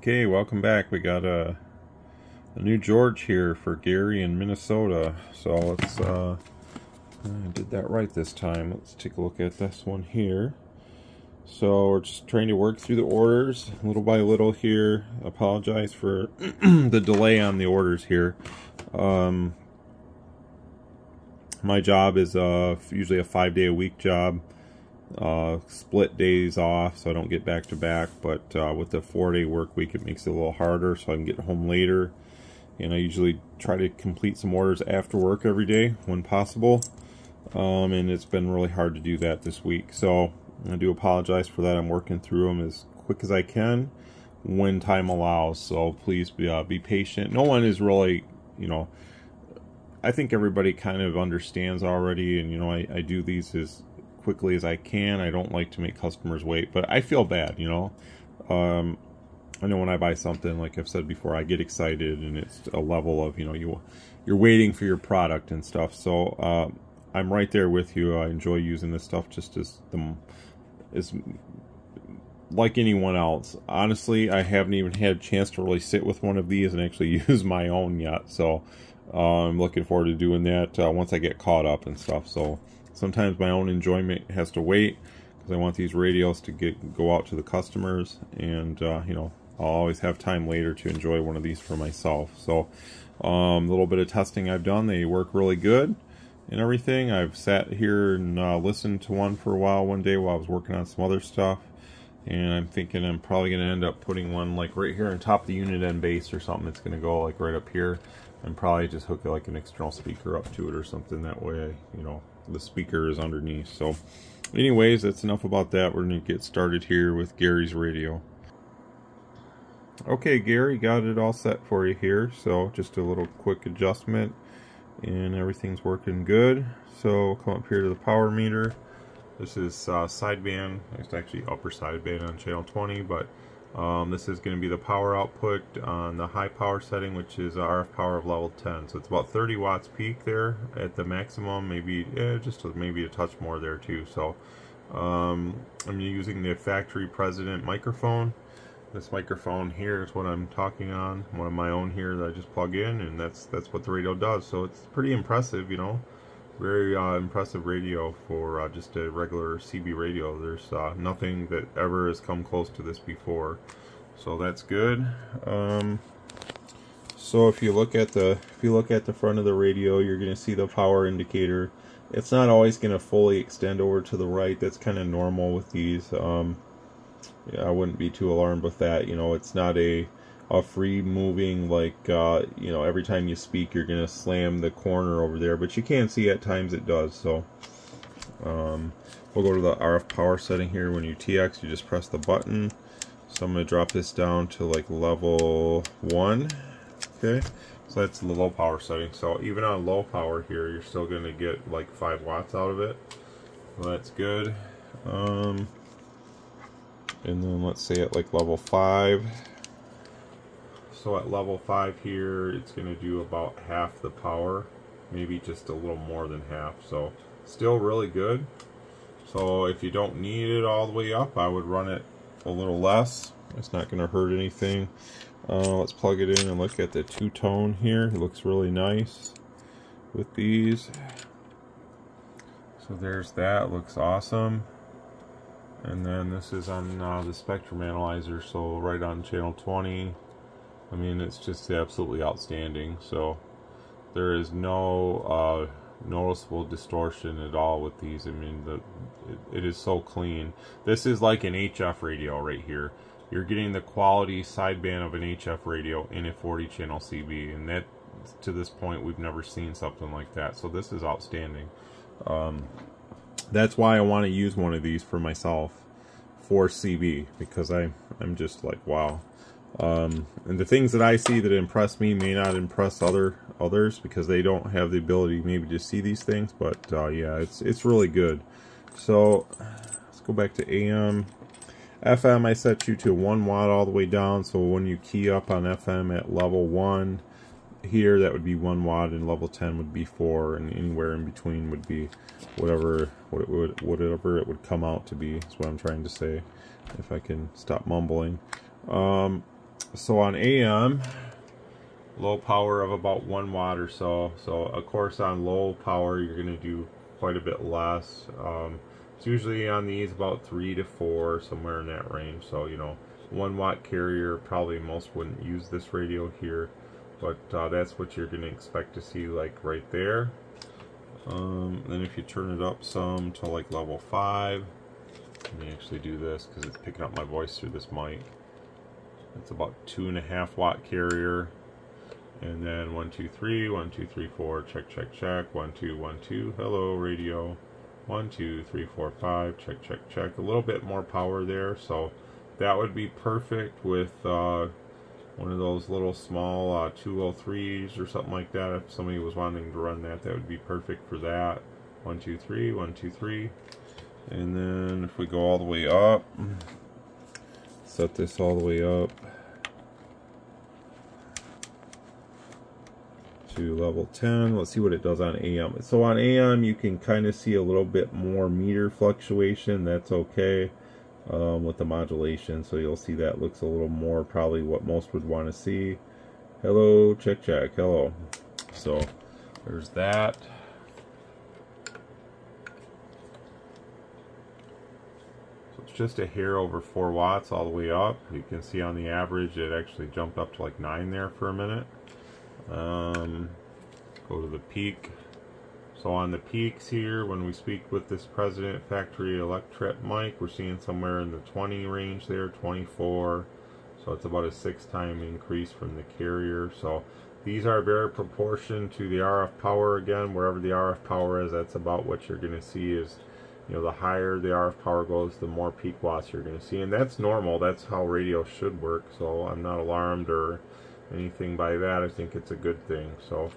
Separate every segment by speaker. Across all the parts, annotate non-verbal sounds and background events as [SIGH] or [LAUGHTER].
Speaker 1: Okay, welcome back. We got a, a new George here for Gary in Minnesota. So let's, uh, I did that right this time. Let's take a look at this one here. So we're just trying to work through the orders little by little here. Apologize for [CLEARS THROAT] the delay on the orders here. Um, my job is uh, usually a five day a week job uh, split days off so I don't get back to back but uh, with the four day work week it makes it a little harder so I can get home later. And I usually try to complete some orders after work every day when possible. Um, and it's been really hard to do that this week. So I do apologize for that. I'm working through them as quick as I can when time allows. So please be, uh, be patient. No one is really you know I think everybody kind of understands already and you know I, I do these as quickly as I can. I don't like to make customers wait, but I feel bad, you know. Um, I know when I buy something, like I've said before, I get excited, and it's a level of you know you you're waiting for your product and stuff. So uh, I'm right there with you. I enjoy using this stuff just as the as like anyone else. Honestly, I haven't even had a chance to really sit with one of these and actually [LAUGHS] use my own yet. So uh, I'm looking forward to doing that uh, once I get caught up and stuff. So sometimes my own enjoyment has to wait because I want these radios to get go out to the customers and uh, you know I'll always have time later to enjoy one of these for myself. So a um, little bit of testing I've done they work really good and everything. I've sat here and uh, listened to one for a while one day while I was working on some other stuff and I'm thinking I'm probably going to end up putting one like right here on top of the unit end base or something it's going to go like right up here. And probably just hook like an external speaker up to it or something. That way you know the speaker is underneath. So anyways, that's enough about that. We're going to get started here with Gary's radio. Okay, Gary, got it all set for you here. So just a little quick adjustment and everything's working good. So come up here to the power meter. This is uh, sideband. It's actually upper sideband on channel 20, but um, this is going to be the power output on the high power setting, which is RF power of level 10. So it's about 30 watts peak there at the maximum, maybe yeah, just maybe a touch more there too. So um, I'm using the factory president microphone. This microphone here is what I'm talking on, one of my own here that I just plug in, and that's that's what the radio does. So it's pretty impressive, you know very uh, impressive radio for uh, just a regular CB radio. There's uh, nothing that ever has come close to this before, so that's good. Um, so if you look at the if you look at the front of the radio, you're going to see the power indicator. It's not always going to fully extend over to the right. That's kind of normal with these. Um, yeah, I wouldn't be too alarmed with that. You know, it's not a a free moving like uh, you know every time you speak you're gonna slam the corner over there but you can see at times it does so um, we'll go to the RF power setting here. When you TX you just press the button. So I'm gonna drop this down to like level one okay? So that's the low power setting. So even on low power here you're still gonna get like five watts out of it. Well, that's good. Um, and then let's say at like level five so at level 5 here, it's going to do about half the power, maybe just a little more than half. So still really good. So if you don't need it all the way up, I would run it a little less. It's not going to hurt anything. Uh, let's plug it in and look at the two-tone here. It looks really nice with these. So there's that. Looks awesome. And then this is on uh, the spectrum analyzer, so right on channel 20. I mean, it's just absolutely outstanding. So there is no uh, noticeable distortion at all with these. I mean, the it, it is so clean. This is like an HF radio right here. You're getting the quality sideband of an HF radio in a 40 channel CB, and that to this point we've never seen something like that. So this is outstanding. Um, that's why I want to use one of these for myself for CB because I I'm just like wow um, and the things that I see that impress me may not impress other others because they don't have the ability maybe to see these things. But uh, yeah, it's it's really good. So let's go back to AM. FM I set you to 1 watt all the way down. So when you key up on FM at level 1 here, that would be 1 watt and level 10 would be 4 and anywhere in between would be whatever what it would whatever it would come out to be is what I'm trying to say if I can stop mumbling. Um, so on AM, low power of about one watt or so. So of course on low power you're to do quite a bit less. Um, it's usually on these about three to four, somewhere in that range. So you know, one watt carrier, probably most wouldn't use this radio here, but uh, that's what you're to expect to see like right there. Um, then if you turn it up some to like level five, let me actually do this because it's picking up my voice through this mic. It's about two and a half watt carrier. And then one, two, three, one, two, three, four, check, check, check, one, two, one, two, hello radio, one, two, three, four, five, check, check, check. A little bit more power there, so that would be perfect with uh, one of those little small uh, 203s or something like that. If somebody was wanting to run that, that would be perfect for that. One, two, three, one, two, three. And then if we go all the way up, set this all the way up. to level 10. Let's see what it does on AM. So on AM, you can kind of see a little bit more meter fluctuation. That's okay um, with the modulation. So you'll see that looks a little more probably what most would want to see. Hello, check, check, hello. So there's that. So it's just a hair over 4 watts all the way up. You can see on the average it actually jumped up to like 9 there for a minute. Um, go to the peak. So on the peaks here, when we speak with this President Factory Electret mic, we're seeing somewhere in the 20 range there, 24. So it's about a six time increase from the carrier. So these are very proportioned to the RF power again. Wherever the RF power is, that's about what you're going to see is, you know, the higher the RF power goes, the more peak watts you're going to see. And that's normal. That's how radio should work. So I'm not alarmed or anything by that. I think it's a good thing. So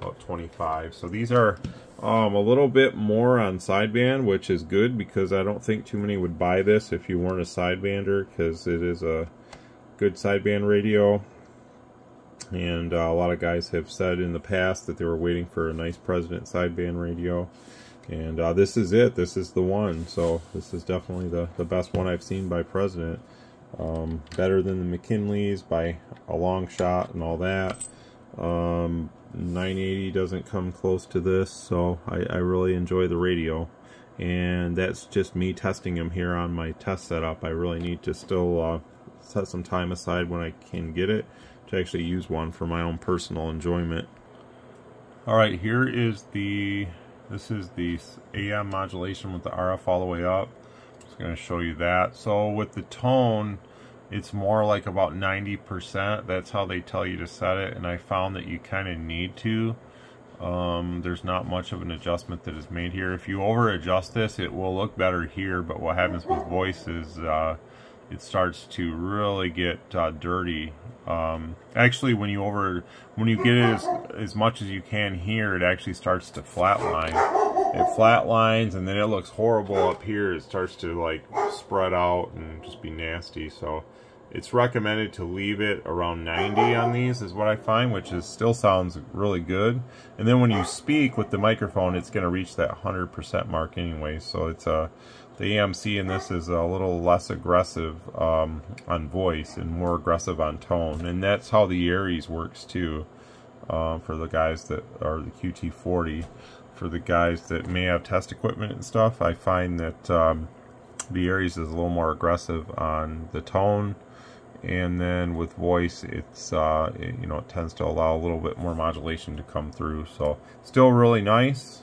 Speaker 1: about 25. So these are um, a little bit more on sideband, which is good because I don't think too many would buy this if you weren't a sidebander because it is a good sideband radio. And uh, a lot of guys have said in the past that they were waiting for a nice President sideband radio. And uh, this is it. This is the one. So this is definitely the, the best one I've seen by President. Um, better than the McKinley's by a long shot and all that. Um, 980 doesn't come close to this, so I, I, really enjoy the radio. And that's just me testing them here on my test setup. I really need to still uh, set some time aside when I can get it to actually use one for my own personal enjoyment. Alright, here is the, this is the AM modulation with the RF all the way up I'm Just going to show you that. So with the tone, it's more like about 90%. That's how they tell you to set it, and I found that you kind of need to. Um, there's not much of an adjustment that is made here. If you over adjust this, it will look better here, but what happens with voice is uh, it starts to really get uh, dirty. Um, actually, when you over, when you get it as, as much as you can here, it actually starts to flatline it flatlines and then it looks horrible up here. It starts to like spread out and just be nasty. So it's recommended to leave it around 90 on these is what I find, which is still sounds really good. And then when you speak with the microphone, it's going to reach that 100% mark anyway. So it's a the AMC in this is a little less aggressive um, on voice and more aggressive on tone. And that's how the Aries works too uh, for the guys that are the QT40 for the guys that may have test equipment and stuff, I find that um, the Aries is a little more aggressive on the tone. And then with voice it's uh, it, you know it tends to allow a little bit more modulation to come through. So still really nice.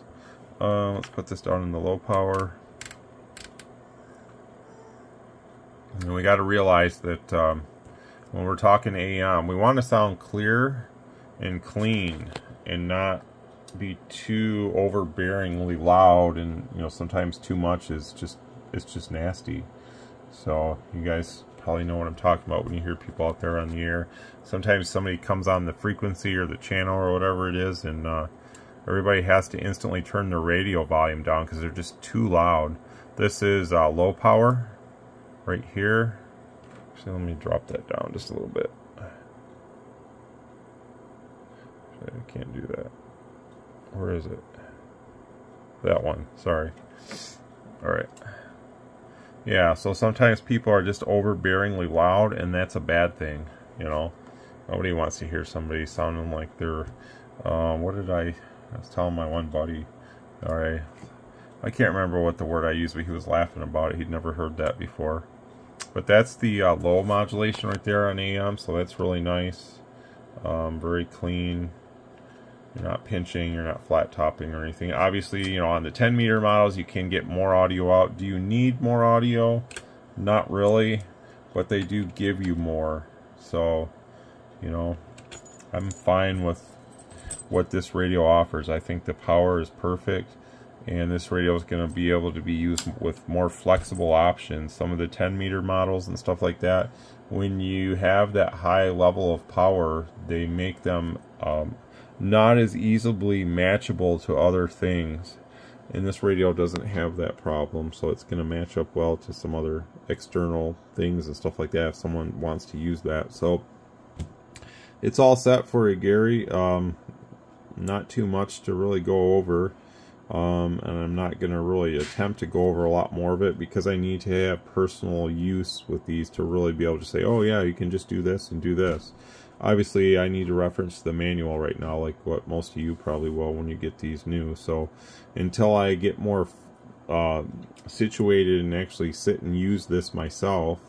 Speaker 1: Uh, let's put this down in the low power and we got to realize that um, when we're talking AM we want to sound clear and clean and not be too overbearingly loud and you know sometimes too much is just it's just nasty. So you guys probably know what I'm talking about when you hear people out there on the air. Sometimes somebody comes on the frequency or the channel or whatever it is and uh, everybody has to instantly turn their radio volume down because they're just too loud. This is uh, low power right here so let me drop that down just a little bit I can't do that where is it? That one, sorry. Alright. Yeah, so sometimes people are just overbearingly loud, and that's a bad thing. you know. Nobody wants to hear somebody sounding like they're, um, what did I, I was telling my one buddy, alright, I can't remember what the word I used, but he was laughing about it. He'd never heard that before. But that's the uh, low modulation right there on AM, so that's really nice. Um, very clean. You're not pinching, you're not flat topping or anything. Obviously, you know, on the 10 meter models, you can get more audio out. Do you need more audio? Not really, but they do give you more. So, you know, I'm fine with what this radio offers. I think the power is perfect and this radio is going to be able to be used with more flexible options. Some of the 10 meter models and stuff like that, when you have that high level of power, they make them um, not as easily matchable to other things. And this radio doesn't have that problem, so it's going to match up well to some other external things and stuff like that if someone wants to use that. So it's all set for you, Gary. Um, not too much to really go over. Um, and I'm not going to really attempt to go over a lot more of it because I need to have personal use with these to really be able to say, oh yeah, you can just do this and do this. Obviously, I need to reference the manual right now, like what most of you probably will when you get these new. So until I get more uh, situated and actually sit and use this myself,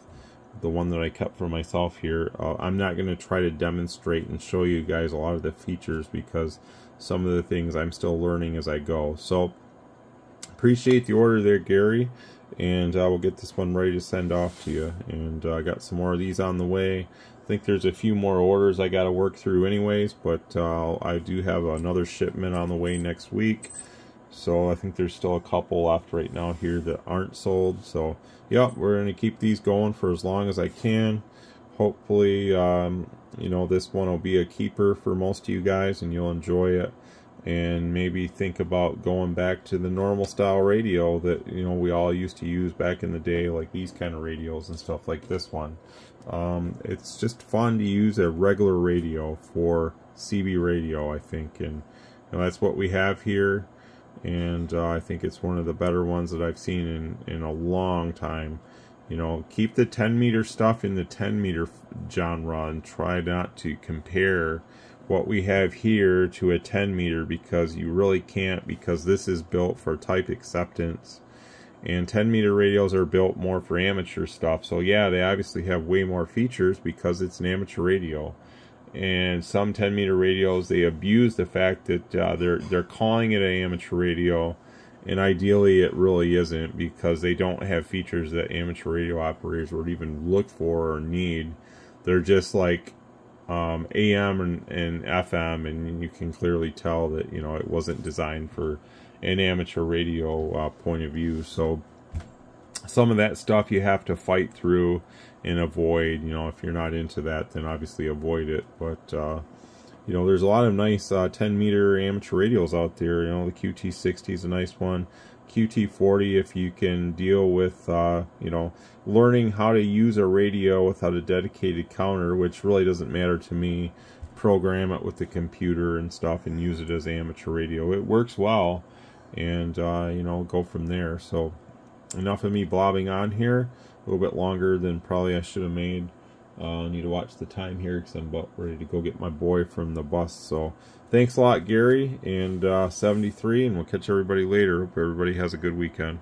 Speaker 1: the one that I kept for myself here, uh, I'm not going to try to demonstrate and show you guys a lot of the features because some of the things I'm still learning as I go. So appreciate the order there, Gary, and uh, we'll get this one ready to send off to you. And uh, I uh, got some more of these on the way. I think there's a few more orders I got to work through anyways, but uh, I do have another shipment on the way next week. So I think there's still a couple left right now here that aren't sold. So, yeah, we're going to keep these going for as long as I can. Hopefully, um, you know, this one will be a keeper for most of you guys and you'll enjoy it. And maybe think about going back to the normal style radio that, you know, we all used to use back in the day, like these kind of radios and stuff like this one. Um, it's just fun to use a regular radio for CB radio, I think. And you know, that's what we have here and uh, I think it's one of the better ones that I've seen in, in a long time. You know, keep the 10 meter stuff in the 10 meter genre and try not to compare what we have here to a 10 meter because you really can't because this is built for type acceptance. And 10 meter radios are built more for amateur stuff. So yeah they obviously have way more features because it's an amateur radio. And some 10 meter radios they abuse the fact that uh, they're they're calling it an amateur radio and ideally it really isn't because they don't have features that amateur radio operators would even look for or need they're just like um, AM and, and FM and you can clearly tell that you know it wasn't designed for an amateur radio uh, point of view so some of that stuff you have to fight through and avoid. You know, if you're not into that, then obviously avoid it. But, uh, you know, there's a lot of nice uh, 10 meter amateur radios out there. You know, the QT60 is a nice one. QT40 if you can deal with, uh, you know, learning how to use a radio without a dedicated counter, which really doesn't matter to me. Program it with the computer and stuff and use it as amateur radio. It works well and, uh, you know, go from there. So, enough of me blobbing on here a little bit longer than probably I should have made. Uh, I need to watch the time here because I'm about ready to go get my boy from the bus. So thanks a lot, Gary, and uh, 73, and we'll catch everybody later. Hope everybody has a good weekend.